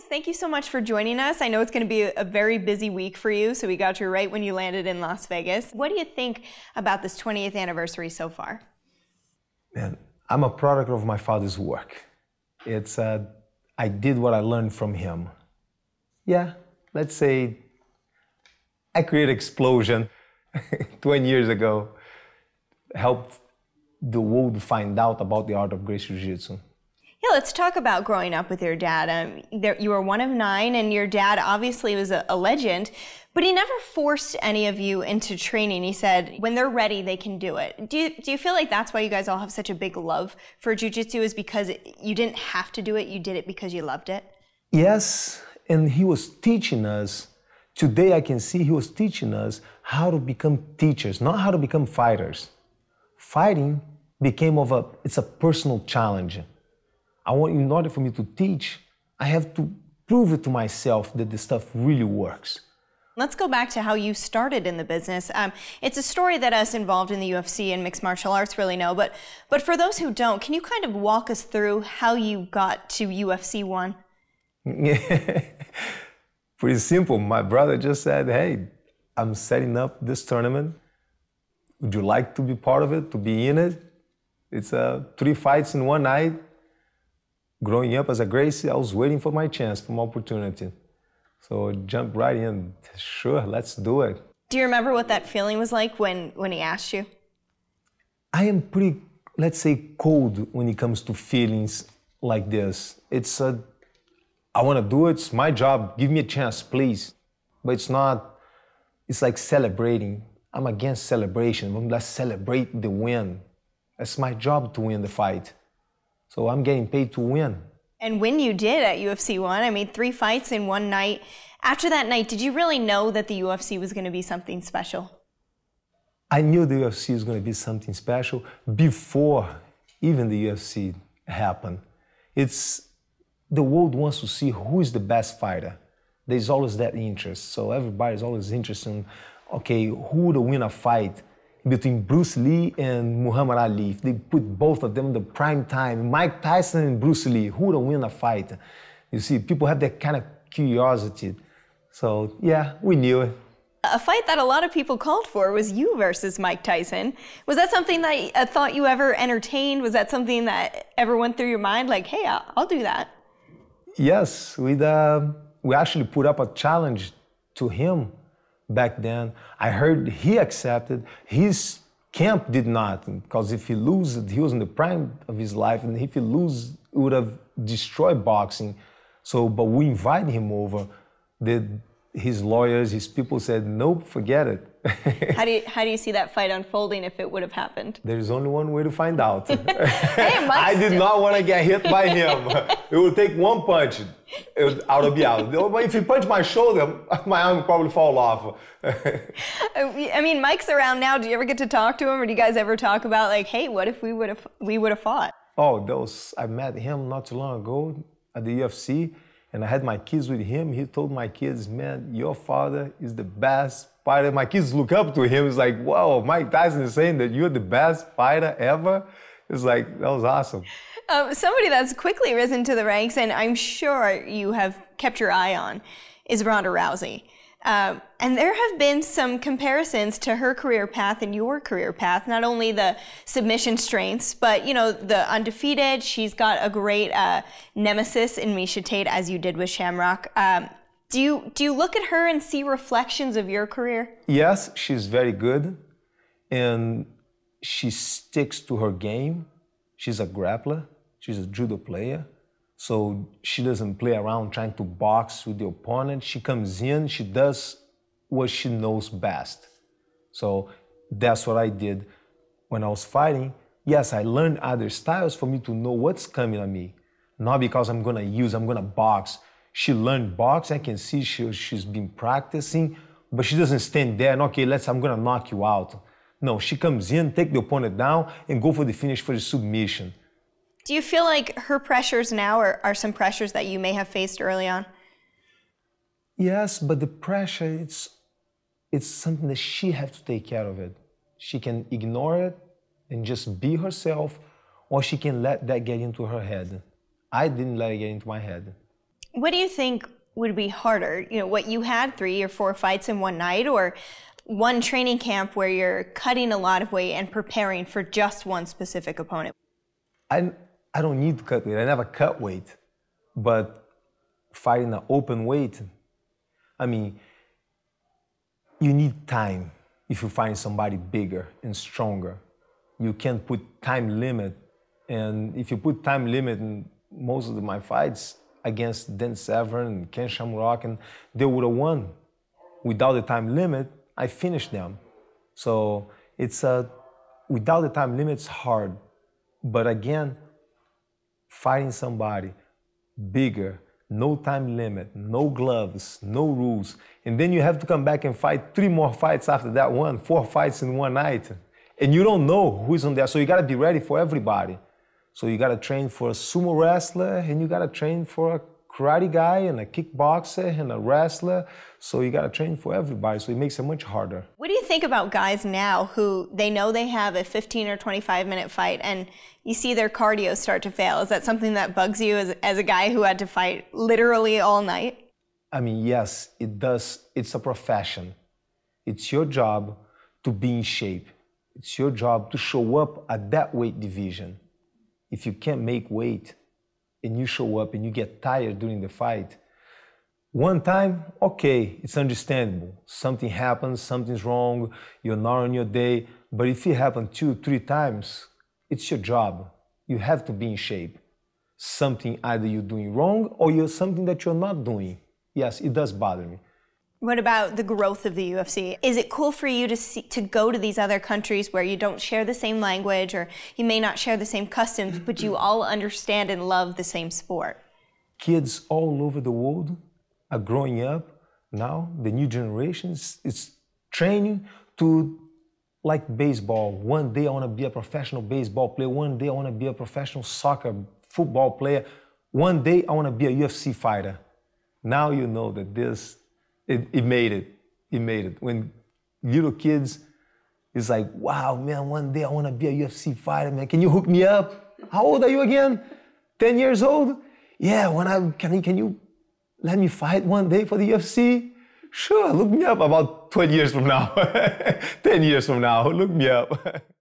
Thank you so much for joining us. I know it's going to be a very busy week for you, so we got you right when you landed in Las Vegas. What do you think about this 20th anniversary so far? Man, I'm a product of my father's work. It's uh, I did what I learned from him. Yeah, let's say I created explosion 20 years ago, helped the world find out about the art of Gracie Jiu-Jitsu. Yeah, let's talk about growing up with your dad. Um, there, you were one of nine, and your dad obviously was a, a, legend, but he never forced any of you into training. He said, when they're ready, they can do it. Do you, do you feel like that's why you guys all have such a big love for jujitsu, is because you didn't have to do it, you did it because you loved it? Yes, and he was teaching us. Today, I can see he was teaching us how to become teachers, not how to become fighters. Fighting became of a, it's a personal challenge I want, in order for me to teach, I have to prove it to myself that this stuff really works. Let's go back to how you started in the business. Um, it's a story that us involved in the UFC and mixed martial arts really know, but but for those who don't, can you kind of walk us through how you got to UFC one? Pretty simple. My brother just said, "Hey, I'm setting up this tournament. Would you like to be part of it? To be in it? It's uh, three fights in one night growing up as a Gracie, I was waiting for my chance, for my opportunity. So jump right in. Sure, let's do it. Do you remember what that feeling was like when, when he asked you? I am pretty, let's say, cold when it comes to feelings like this. It's a, I want to do it. It's my job. Give me a chance, please. But it's not, it's like celebrating. I'm against celebration. Let's celebrate the win. It's my job to win the fight. So I'm getting paid to win. And when you did at UFC 1, I mean, three fights in one night. After that night, did you really know that the UFC was going to be something special? I knew the UFC was going to be something special before even the UFC happened. It's the world wants to see who is the best fighter. There's always that interest. So everybody's always interested in, okay, who would win a fight? Between Bruce Lee and Muhammad Ali. If they put both of them in the prime time, Mike Tyson and Bruce Lee, who would win a fight? You see, people have that kind of curiosity. So yeah, we knew it. A fight that a lot of people called for was you versus Mike Tyson. Was that something that I uh, thought you ever entertained? Was that something that ever went through your mind? Like, hey, I'll, I'll do that. Yes, we uh, we actually put up a challenge to him back then. I heard he accepted. His camp did not, because if he loses, he was in the prime of his life, and if he lose, it would have destroyed boxing. So, but we invited him over. The, his lawyers, his people said, nope, forget it. how, do you, how do you see that fight unfolding if it would have happened? There's only one way to find out. hey, I did not want to get hit by him. it would take one punch. It, I would be out. If he punched my shoulder, my arm would probably fall off. Uh, I mean, Mike's around now. Do you ever get to talk to him, or do you guys ever talk about like, hey, what if we would have we would have fought? Oh, those I met him not too long ago at the UFC and I had my kids with him. He told my kids, man, your father is the best fighter. My kids look up to him. It's like, whoa, Mike Tyson is saying that you're the best fighter ever. It's like, that was awesome. Um, somebody that's quickly risen to the ranks, and I'm sure you have kept your eye on, is Ronda Rousey. Um, and there have been some comparisons to her career path and your career path. Not only the submission strengths, but you know the undefeated. She's got a great uh, nemesis in Miesha Tate, as you did with Shamrock. Um, do you do you look at her and see reflections of your career? Yes, she's very good, and she sticks to her game. She's a grappler. She's a judo player. So she doesn't play around trying to box with the opponent. She comes in, she does what she knows best. So that's what I did when I was fighting. Yes, I learned other styles for me to know what's coming at me. Not because I'm gonna use, I'm gonna box. She learned box, I can see she, she's been practicing, but she doesn't stand there and okay, let's, I'm gonna knock you out. No, she comes in, take the opponent down, and go for the finish for the submission. Do you feel like her pressures now are, are some pressures that you may have faced early on? Yes, but the pressure it's it's something that she has to take care of it. She can ignore it and just be herself, or she can let that get into her head. I didn't let it get into my head. What do you think would be harder? You know, what you had three or four fights in one night, or one training camp where you're cutting a lot of weight and preparing for just one specific opponent? I, I don't need to cut weight. I never cut weight. But fighting an open weight, I mean, you need time if you find somebody bigger and stronger. You can't put time limit. And if you put time limit in most of my fights against Dan Severn and Ken Shamrock, and they would have won. Without the time limit, I finished them. So it's a, without the time limit, it's hard. But again, fighting somebody bigger, no time limit, no gloves, no rules. And then you have to come back and fight three more fights after that one, four fights in one night. And you don't know who's on there. So you gotta be ready for everybody. So you gotta train for a sumo wrestler and you gotta train for a karate guy and a kickboxer and a wrestler. So you got to train for everybody. So it makes it much harder. What do you think about guys now who they know they have a 15 or 25 minute fight and you see their cardio start to fail? Is that something that bugs you as, as a guy who had to fight literally all night? I mean, yes, it does. It's a profession. It's your job to be in shape. It's your job to show up at that weight division. If you can't make weight, and you show up and you get tired during the fight, one time, okay, it's understandable. Something happens, something's wrong, you're not on your day. But if it happens two, three times, it's your job. You have to be in shape. Something either you're doing wrong or you're something that you're not doing. Yes, it does bother me. What about the growth of the UFC? Is it cool for you to see, to go to these other countries where you don't share the same language or you may not share the same customs, but you all understand and love the same sport? Kids all over the world are growing up now. The new generations is training to like baseball. One day I want to be a professional baseball player. One day I want to be a professional soccer football player. One day I want to be a UFC fighter. Now you know that this it, it made it. It made it. When little kids it's like, wow, man, one day I want to be a UFC fighter, man. Can you hook me up? How old are you again? 10 years old? Yeah, when I can can you let me fight one day for the UFC? Sure, look me up about 20 years from now. 10 years from now, look me up.